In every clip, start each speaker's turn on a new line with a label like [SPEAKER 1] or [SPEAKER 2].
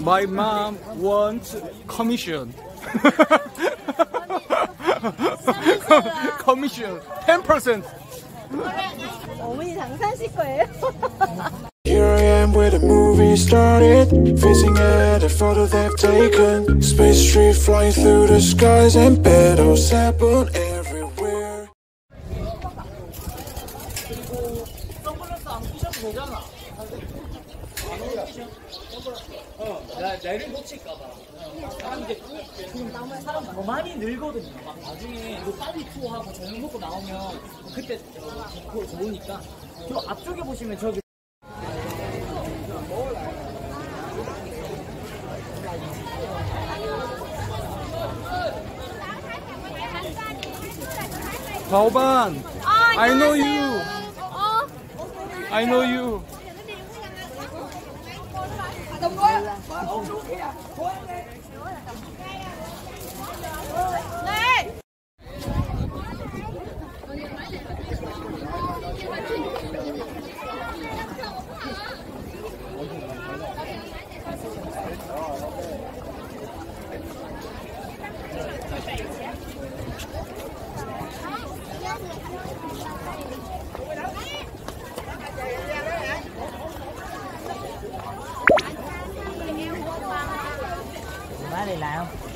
[SPEAKER 1] My mom wants commission. commission 10%.
[SPEAKER 2] 어머니 장사하실 거예요?
[SPEAKER 3] Here I am where the movie started, facing at a photo they've taken. Space tree flying through the skies and petals happen
[SPEAKER 4] 나 내를 놓칠까봐. 사람들이 지금 사람 더 많이 늘거든요. 막 나중에 이거 빨리 투어하고 저녁 먹고 나오면 그때 좋고 좋으니까 저 앞쪽에 보시면 저기
[SPEAKER 1] 바오반,
[SPEAKER 5] I
[SPEAKER 1] know you. I know you.
[SPEAKER 6] Ôi, xuống kìa. Thôi anh em.
[SPEAKER 5] cái này là không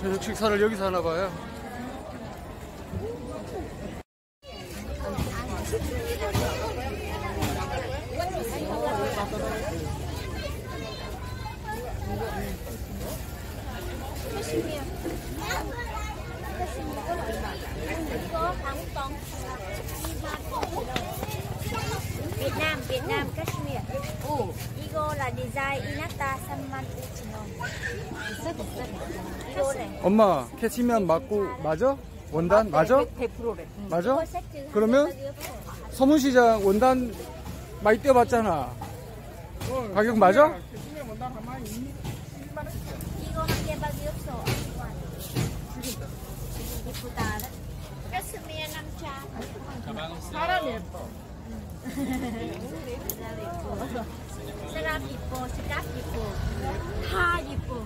[SPEAKER 1] 저녁 식사를 여기서 하나 봐요.
[SPEAKER 5] Việt Nam, Việt Nam, Kashmir. 이거 là design Inata Samman Uchino.
[SPEAKER 1] 엄마, 캐치면 맞고 맞아? 원단 맞아?
[SPEAKER 6] 100%래.
[SPEAKER 1] 맞아?
[SPEAKER 5] 세트 그러면.
[SPEAKER 1] 서문시장 원단 많이 뛰어봤잖아.
[SPEAKER 7] 가격 맞아?
[SPEAKER 5] 이거 한 개밖에 없어. 남자. 사람 예뻐. 사람 이뻐, 스카프 이뻐, 다 이뻐.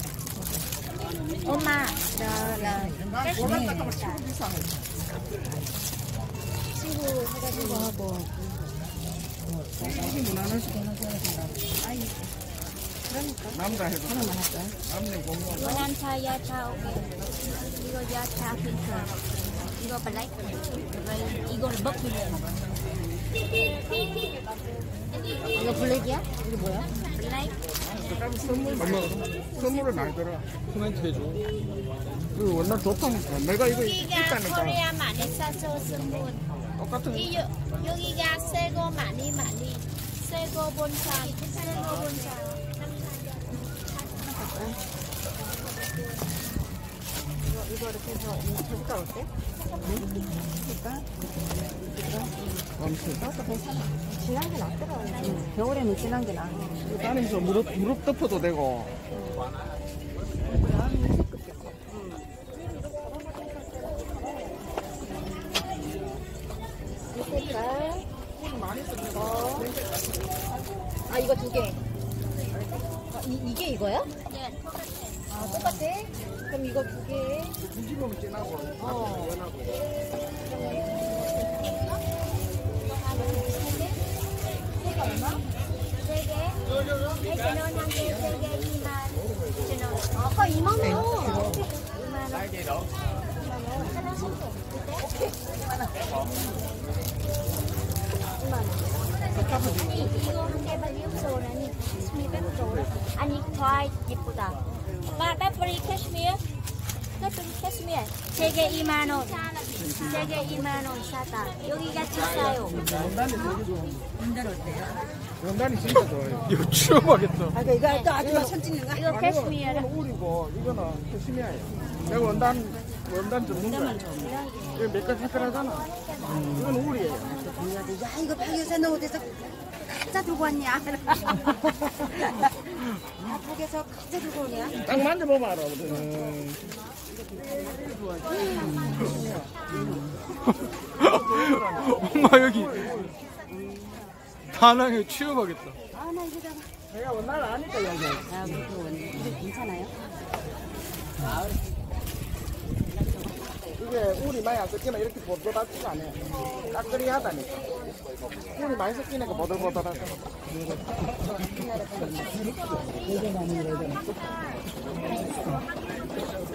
[SPEAKER 5] 엄마, 너는 캐시미어
[SPEAKER 8] 친구 해가지고 하고.
[SPEAKER 7] 남자 해도 하나만
[SPEAKER 6] 할까?
[SPEAKER 7] 남녀 공무 이거
[SPEAKER 5] 남차, 야차, 오케이. 이거 야차, 핑크. 이거 블랙. 이거 이거는 버킷. 이거
[SPEAKER 6] 블랙이야? 이거 뭐야?
[SPEAKER 5] 블랙.
[SPEAKER 7] 엄마 선물을 많이 들어
[SPEAKER 1] 코멘트 해줘
[SPEAKER 7] 그 원단 좋다니까 내가 이거 여기가 있다니까 코리아
[SPEAKER 5] 많이 싸서 선물.
[SPEAKER 7] 똑같은 이
[SPEAKER 5] 여, 여기가 새거 많이 많이. 새거 본사, 새거 본사.
[SPEAKER 6] 이거 이렇게 해서 색깔 어때?
[SPEAKER 8] 색깔?
[SPEAKER 6] 아무튼 진한 게 낫더라고. 겨울에는 진한 게 나아.
[SPEAKER 7] 다니면서 무릎 무릎 덮어도 되고.
[SPEAKER 6] 아 이거 두 개. 아,
[SPEAKER 8] 이,
[SPEAKER 6] 이게 이거야?
[SPEAKER 5] 네.
[SPEAKER 6] 아 똑같아? 그럼 이거 두 개.
[SPEAKER 7] 뒤집으면 진하고. 어.
[SPEAKER 5] 세개
[SPEAKER 2] 얼마?
[SPEAKER 5] 세 개. 네 개, 넣은 한 개, 세 개, 2만. 천 원.
[SPEAKER 6] 아까 2만 원.
[SPEAKER 5] 2만 원. 하나 샀어. 아니 이거 한 개만 6소라니 캐시미어 100소라 아니 더 예쁘다 마 베프리 캐시미어 베프리 캐시미어 세개 2만원
[SPEAKER 7] 세개
[SPEAKER 5] 2만 원 사다 여기가 비싸요
[SPEAKER 7] 원단이 되게 좋아.
[SPEAKER 8] 원단
[SPEAKER 6] 어때요?
[SPEAKER 7] 원단이 진짜 좋아요.
[SPEAKER 1] 이거 취업하겠다.
[SPEAKER 6] 아그 이거 또 아줌마 손 찍는 거?
[SPEAKER 5] 이거 캐시미어라
[SPEAKER 7] 이거는 울이고 이거는 캐시미아예요.
[SPEAKER 6] 내가
[SPEAKER 7] 원단 원단 전문가야. 이거 몇 가지 색깔 하잖아. 이건 울이에요.
[SPEAKER 6] 야 이거 박 여사 너 어디서 가짜 들고 왔냐? 한국에서 가짜 들고 오냐?
[SPEAKER 7] 딱 만져보면 알아. 우리는. 엄마 여기
[SPEAKER 1] 다낭에 취업하겠다.
[SPEAKER 6] 아 나 이거 잡아.
[SPEAKER 7] 내가 원단을 아니까 여기. 아
[SPEAKER 6] 이거 괜찮아요? 이
[SPEAKER 7] 게 울이 많이 안 섞이면 이렇게 보들보들지가 않아요. 까끌이하다니까. 울이 많이 섞이니까 보들보들하죠.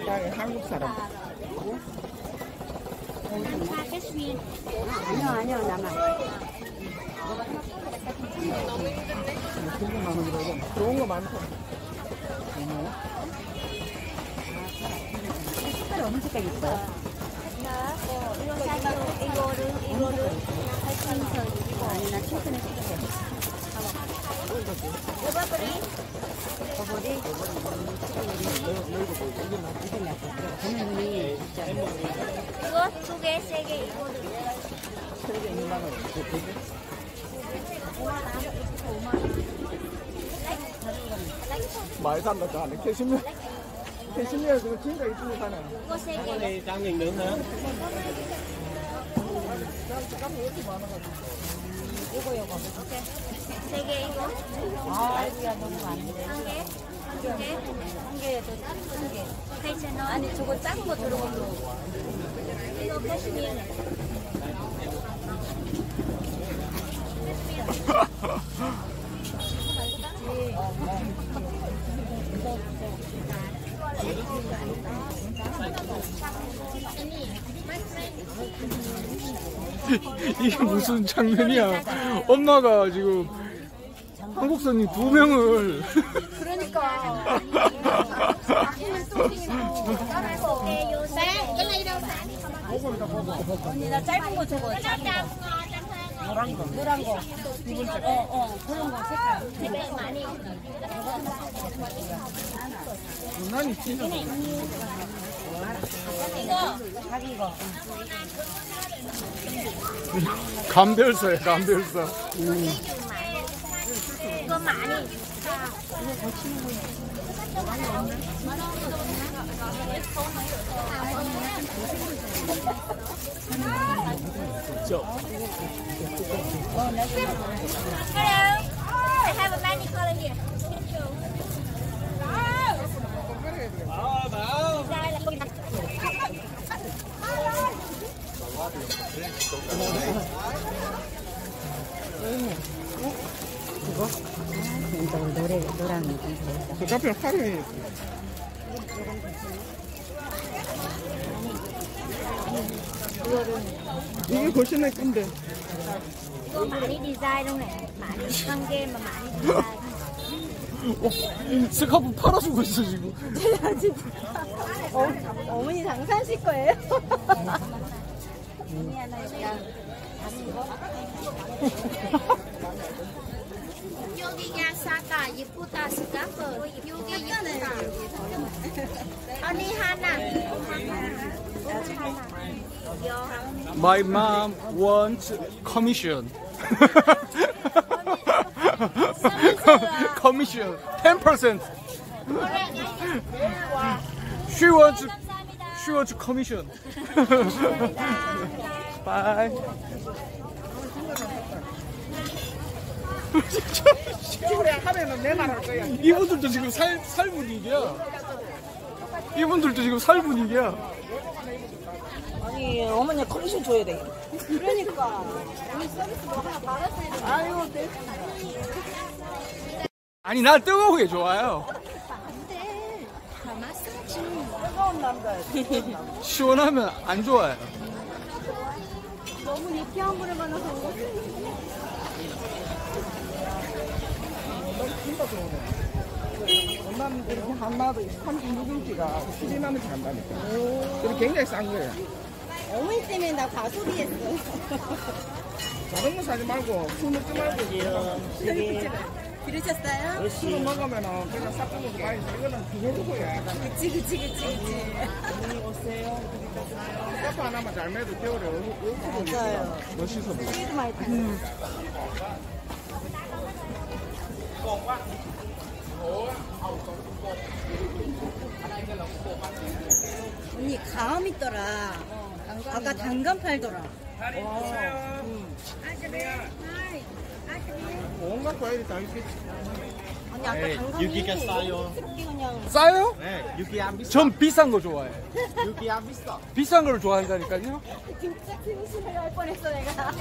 [SPEAKER 7] 나 한국 사람.
[SPEAKER 6] 아니요 아니요 나만.
[SPEAKER 7] 좋은 거 많은 거라고. 좋은 거 많고.
[SPEAKER 6] 색깔 어느 색깔 있어요?
[SPEAKER 5] 이거를 이거를 할수 이거 아니
[SPEAKER 6] 나 칭찬해 줄게.
[SPEAKER 5] 이거 버리
[SPEAKER 6] 버버리. 이게 낫다. 보는 눈이 진짜. 이거
[SPEAKER 5] 두 개, 세 개, 이거를.
[SPEAKER 7] 세개 2만 원.
[SPEAKER 5] 5만 원, 이거 5만
[SPEAKER 7] 원. 산다, 저 안에. 캐시미
[SPEAKER 5] 어.
[SPEAKER 7] 캐시미어 그거 진짜 이쁘게 사네.
[SPEAKER 5] 이거 세 개. 오케이. 세 개, 이거.
[SPEAKER 6] 아 이거 너무 많은데. 한 개, 한한 개.
[SPEAKER 5] 8천 원. 아니 저거
[SPEAKER 6] 작은 거 들어가도
[SPEAKER 5] 이거 캐시미어네.
[SPEAKER 1] 이게 무슨 장면이야? 엄마가 지금 한국 손님 두 명을.
[SPEAKER 6] 그러니까. 언니 나 짧은 거 저거. 작은 거
[SPEAKER 7] 노란 거
[SPEAKER 6] 노란 거 어어 그런 거 색깔 되게 많이.
[SPEAKER 7] 원단이 진짜 좋아.
[SPEAKER 6] 이거. 자기 이거
[SPEAKER 1] 감별사야 감별사.
[SPEAKER 5] 이거 많이.
[SPEAKER 6] Hello.
[SPEAKER 5] I have a many color here.
[SPEAKER 7] Đây
[SPEAKER 6] con 진짜 노래 노란
[SPEAKER 7] 거저 카페 활용이. 이게 훨씬 내 건데.
[SPEAKER 5] 이거 많이 디자인 luôn này. 많이 한 개, mà 많이 디자인.
[SPEAKER 1] 어, 스카프 팔아주고 있어 지금.
[SPEAKER 2] 어, 어머니 장사하실 거예요?
[SPEAKER 6] 언니 하나 여기가 사다 예쁘다
[SPEAKER 5] 스카프. 여기 예쁘다. 언니 하나.
[SPEAKER 1] My mom wants commission. commission 10%.
[SPEAKER 5] She wants
[SPEAKER 1] she wants commission. Bye. 그래
[SPEAKER 7] 하면은 내말할 거야. 이분들도
[SPEAKER 1] 지금 살, 살 분위기야. 이분들도 지금 살 분위기야.
[SPEAKER 7] 아니
[SPEAKER 8] 어머니 커미션 줘야 돼.
[SPEAKER 2] 그러니까.
[SPEAKER 1] 아니, 나 뜨거운 게 좋아요. 뜨거운 남자. 시원하면 안 좋아요. 너무
[SPEAKER 6] 유쾌한 분을 만나서 온 거지.
[SPEAKER 7] 원단 이렇게 한마도 36인치가 12만 원씩 한다니까. 그래 굉장히 싼 거예요.
[SPEAKER 2] 어머니
[SPEAKER 6] 때문에 나
[SPEAKER 2] 과소비했어.
[SPEAKER 7] 거 사지 말고 술 먹지 말고
[SPEAKER 9] 되게
[SPEAKER 6] 그러셨어요?
[SPEAKER 9] 술을
[SPEAKER 7] 먹으면은 그냥 싹 먹고 가야지. 이거는 해야 그치
[SPEAKER 2] 그치 그치 그치.
[SPEAKER 7] 커피 하나만 잘 매도 겨울에 맞아요. 멋있어 보여. 그래도
[SPEAKER 2] 많이 타.
[SPEAKER 8] 언니
[SPEAKER 6] 가음 있더라. 아까 단감 팔더라.
[SPEAKER 7] 온갖 과일이 다 있겠지. 아니
[SPEAKER 9] 아까 단감이 여기가 싸요.
[SPEAKER 6] 스럽게 그냥
[SPEAKER 1] 싸요?
[SPEAKER 9] 네, 여기 안 비싸. 전
[SPEAKER 1] 비싼 거 좋아해.
[SPEAKER 10] 여기
[SPEAKER 9] 안 비싸.
[SPEAKER 1] 비싼 걸 좋아한다니까요.
[SPEAKER 6] 진짜 진심을 할 뻔했어 내가.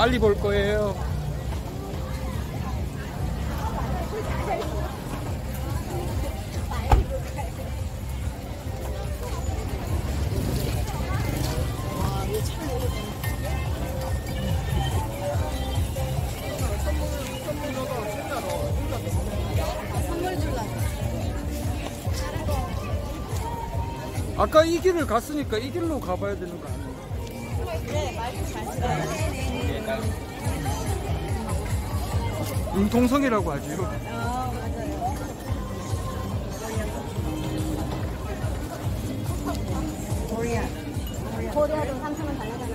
[SPEAKER 1] 빨리 볼 거예요. 아까 이 길을 갔으니까 이 길로 가봐야 되는 거 아니에요? 융통성이라고 하지요.
[SPEAKER 6] 코리아도
[SPEAKER 2] 3천원 달라잖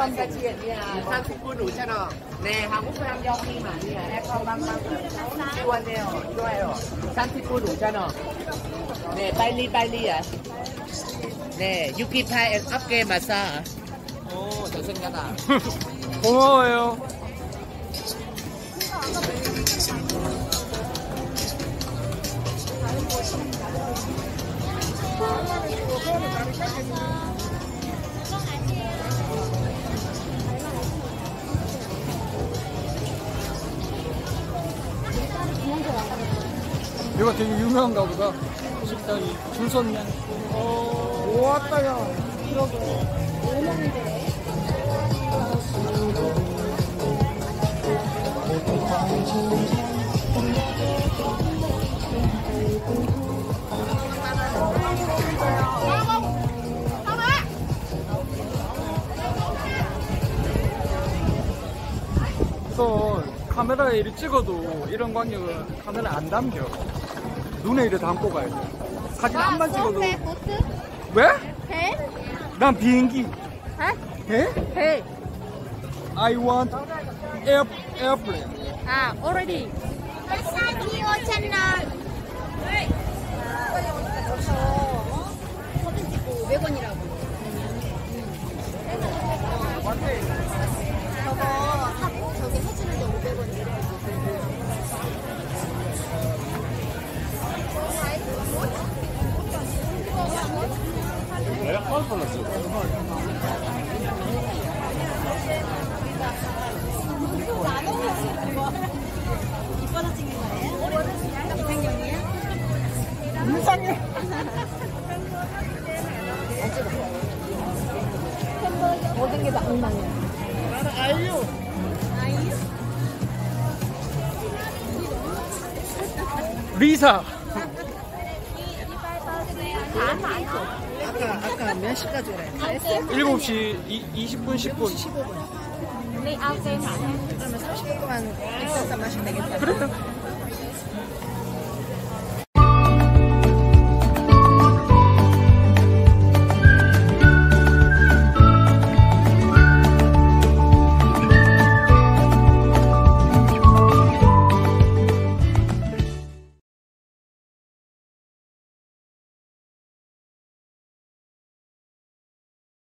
[SPEAKER 7] มันกระเทีย
[SPEAKER 10] นเนี่ยถ้าคุณกูหนูใช่หรอแน่ค่ะมุกพยมยอมมีหมาเนี่ยแอบเข้าบ้างบ้างชวนเดียว
[SPEAKER 9] ด้วย
[SPEAKER 10] หรอช่านที่กูหนูใช่หรอเน่ไปรีไปรีอะเน่ยูกิพายแอนอัพเกมมาซ่าโอ
[SPEAKER 9] ้เดี๋เส้นกันอะ
[SPEAKER 1] โอ้ยโอ้ 여기가 되게 유명한가 보다. 식당이 줄 섰네. 오
[SPEAKER 7] 왔다 야.
[SPEAKER 1] 그래서 카메라에 이리 찍어도 이런 광경은 카메라에 안 담겨. 눈에 이래 담고 가야 돼. 사진 한 번 찍어도. 배, 보트? 왜?
[SPEAKER 6] 배?
[SPEAKER 1] 난 비행기. 배? 배?
[SPEAKER 6] 배.
[SPEAKER 1] I want air airplane.
[SPEAKER 6] 아, already.
[SPEAKER 5] Massage 오잖아.
[SPEAKER 6] 사진 찍고 500원이라고. 저거 게다 엉망이야.
[SPEAKER 1] 리사.
[SPEAKER 6] 몇 시까지 오래?
[SPEAKER 5] 7시
[SPEAKER 1] 이, 20분 10분.
[SPEAKER 5] Đi ao xem hả?
[SPEAKER 6] 그러면 30분 동안 엑셀 마시면 되겠다. 그래.